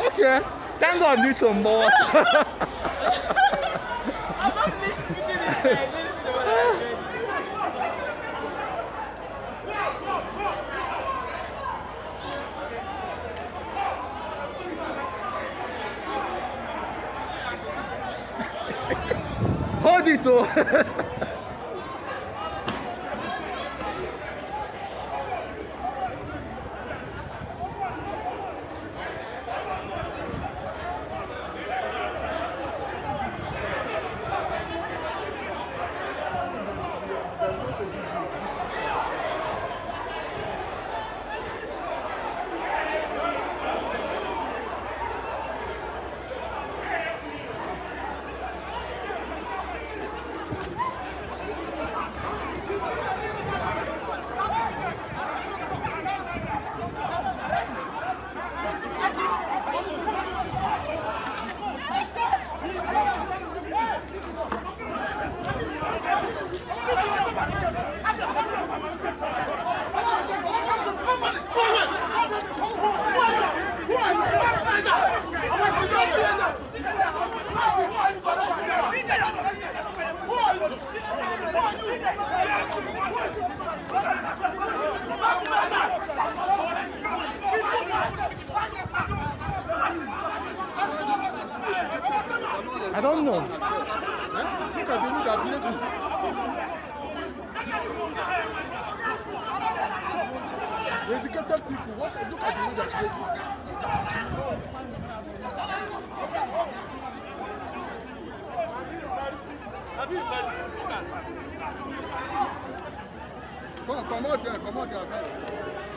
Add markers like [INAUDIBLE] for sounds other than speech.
okay. Thank God do some more. I'm not. Hold it! [LAUGHS] I don't know. Look at the that behaving. The educated people, what look at the way that behaving. Come on, come out there, come out there.